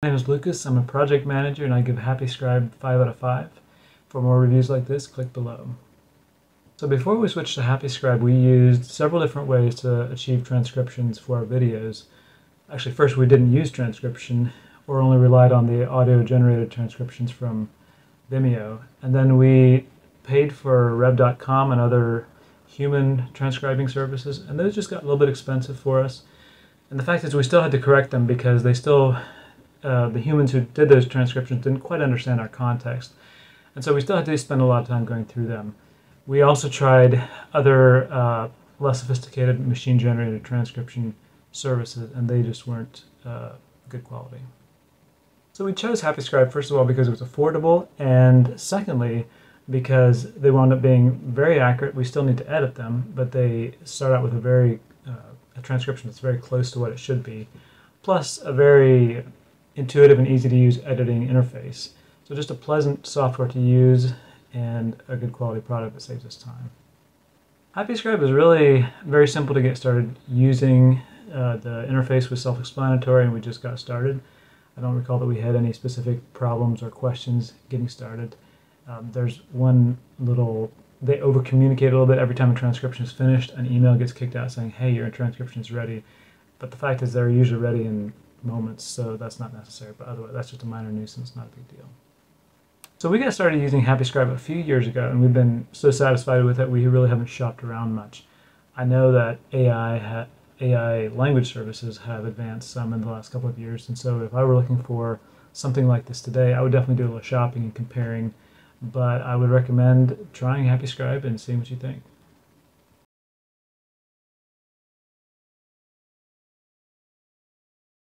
My name is Lucas. I'm a project manager and I give Happy Scribe 5 out of 5. For more reviews like this, click below. So before we switched to Happy Scribe, we used several different ways to achieve transcriptions for our videos. Actually, first we didn't use transcription or only relied on the audio-generated transcriptions from Vimeo. And then we paid for Rev.com and other human transcribing services, and those just got a little bit expensive for us. And the fact is we still had to correct them because they still uh, the humans who did those transcriptions didn't quite understand our context. And so we still had to spend a lot of time going through them. We also tried other uh, less sophisticated machine generated transcription services, and they just weren't uh, good quality. So we chose HappyScribe, first of all, because it was affordable, and secondly, because they wound up being very accurate. We still need to edit them, but they start out with a very uh, a transcription that's very close to what it should be, plus a very intuitive and easy to use editing interface. So just a pleasant software to use and a good quality product that saves us time. HappyScribe is really very simple to get started using. Uh, the interface was self-explanatory and we just got started. I don't recall that we had any specific problems or questions getting started. Um, there's one little, they over communicate a little bit every time a transcription is finished. An email gets kicked out saying, hey, your transcription is ready. But the fact is they're usually ready in moments, so that's not necessary. But otherwise, that's just a minor nuisance, not a big deal. So we got started using HappyScribe a few years ago, and we've been so satisfied with it, we really haven't shopped around much. I know that AI AI language services have advanced some in the last couple of years, and so if I were looking for something like this today, I would definitely do a little shopping and comparing. But I would recommend trying HappyScribe and seeing what you think.